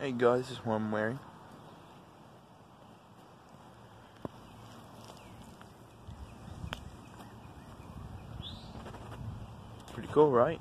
Hey guys, this is what I'm wearing. Pretty cool, right?